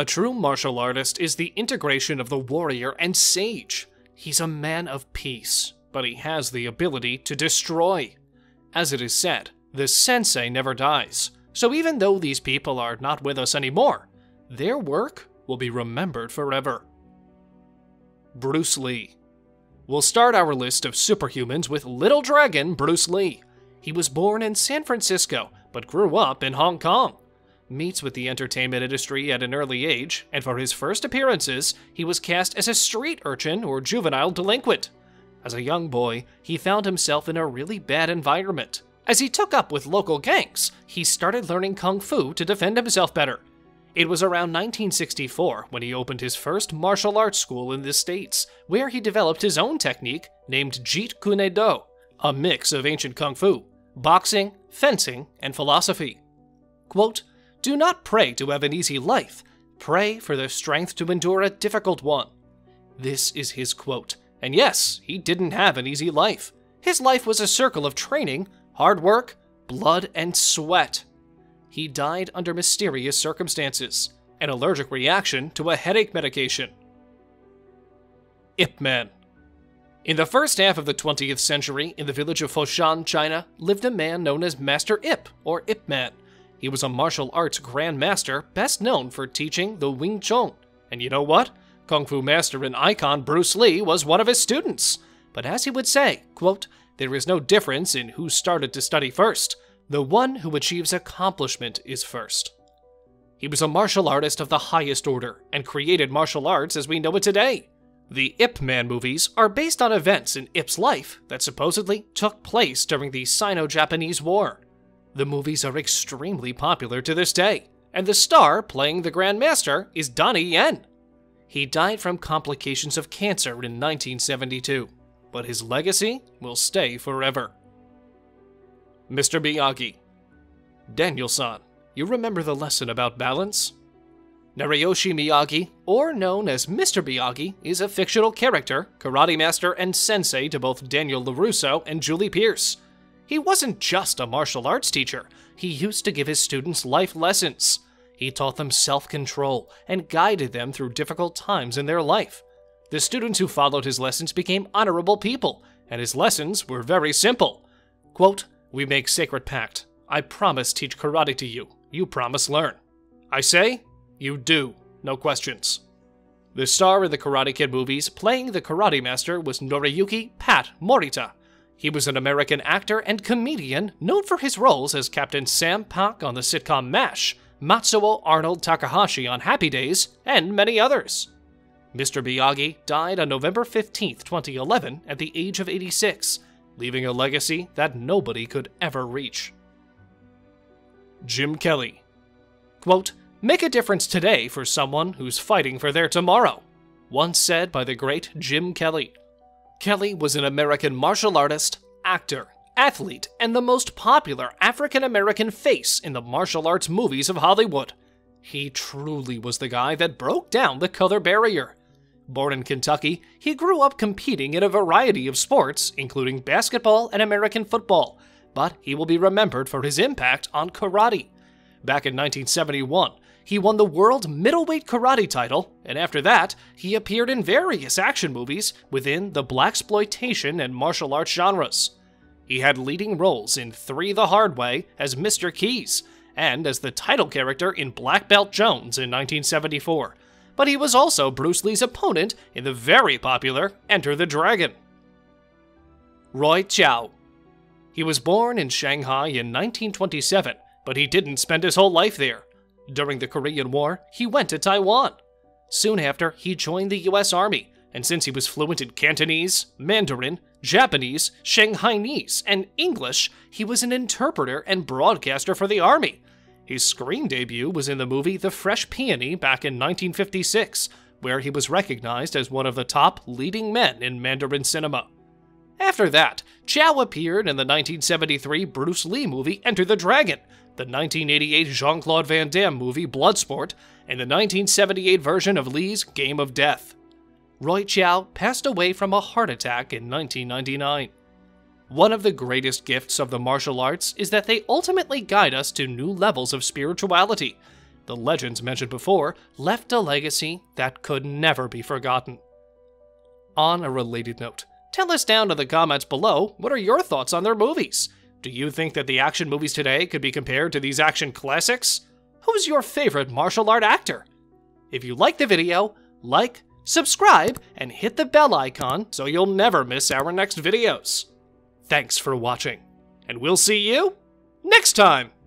A true martial artist is the integration of the warrior and sage. He's a man of peace, but he has the ability to destroy. As it is said, the sensei never dies, so even though these people are not with us anymore, their work will be remembered forever. Bruce Lee. We'll start our list of superhumans with Little Dragon Bruce Lee. He was born in San Francisco, but grew up in Hong Kong. Meets with the entertainment industry at an early age, and for his first appearances, he was cast as a street urchin or juvenile delinquent. As a young boy, he found himself in a really bad environment. As he took up with local gangs, he started learning kung fu to defend himself better. It was around 1964 when he opened his first martial arts school in the States, where he developed his own technique named Jeet Kune Do, a mix of ancient kung fu, boxing, fencing, and philosophy. Quote, Do not pray to have an easy life, pray for the strength to endure a difficult one. This is his quote. And yes, he didn't have an easy life. His life was a circle of training, hard work, blood, and sweat. He died under mysterious circumstances an allergic reaction to a headache medication. Ip Man. In the first half of the 20th century, in the village of Foshan, China, lived a man known as Master Ip, or Ip Man. He was a martial arts grandmaster, best known for teaching the Wing Chun. And you know what? Kung Fu master and icon Bruce Lee was one of his students. But as he would say, quote, there is no difference in who started to study first. The one who achieves accomplishment is first. He was a martial artist of the highest order and created martial arts as we know it today. The Ip Man movies are based on events in Ip's life that supposedly took place during the Sino Japanese War. The movies are extremely popular to this day, and the star playing the Grand Master is Donnie Yen. He died from complications of cancer in 1972, but his legacy will stay forever. Mr. Miyagi. Daniel-san, you remember the lesson about balance? Nariyoshi Miyagi, or known as Mr. Miyagi, is a fictional character, karate master, and sensei to both Daniel LaRusso and Julie Pierce. He wasn't just a martial arts teacher, he used to give his students life lessons. He taught them self control and guided them through difficult times in their life. The students who followed his lessons became honorable people, and his lessons were very simple. Quote, We make sacred pact. I promise teach karate to you. You promise learn. I say, you do. No questions. The star in the Karate Kid movies playing the karate master was Noriyuki Pat Morita. He was an American actor and comedian known for his roles as Captain Sam Pak on the sitcom MASH, Matsuo Arnold Takahashi on Happy Days, and many others. Mr. Miyagi died on November 15, 2011, at the age of 86, leaving a legacy that nobody could ever reach. Jim Kelly. Quote, Make a difference today for someone who's fighting for their tomorrow, once said by the great Jim Kelly. Kelly was an American martial artist, actor, athlete, and the most popular African American face in the martial arts movies of Hollywood. He truly was the guy that broke down the color barrier. Born in Kentucky, he grew up competing in a variety of sports, including basketball and American football, but he will be remembered for his impact on karate. Back in 1971, he won the world middleweight karate title, and after that, he appeared in various action movies within the blaxploitation and martial arts genres. He had leading roles in Three the Hard Way as Mr. Keys and as the title character in Black Belt Jones in 1974. But he was also Bruce Lee's opponent in the very popular Enter the Dragon. Roy Chiao. He was born in Shanghai in 1927, but he didn't spend his whole life there. During the Korean War, he went to Taiwan. Soon after, he joined the US Army, and since he was fluent in Cantonese, Mandarin, Japanese, Shanghainese, and English, he was an interpreter and broadcaster for the Army. His screen debut was in the movie The Fresh Peony back in 1956, where he was recognized as one of the top leading men in Mandarin cinema. After that, Chiao appeared in the 1973 Bruce Lee movie Enter the Dragon, the 1988 Jean Claude Van Damme movie Bloodsport, and the 1978 version of Lee's Game of Death. Roy Chiao passed away from a heart attack in 1999. One of the greatest gifts of the martial arts is that they ultimately guide us to new levels of spirituality. the legends mentioned before left a legacy that could never be forgotten. On a related note, tell us down in the comments below what are your thoughts on their movies? Do you think that the action movies today could be compared to these action classics? Who's your favorite martial art actor? If you like the video, like, subscribe, and hit the bell icon so you'll never miss our next videos. Thanks for watching, and we'll see you next time!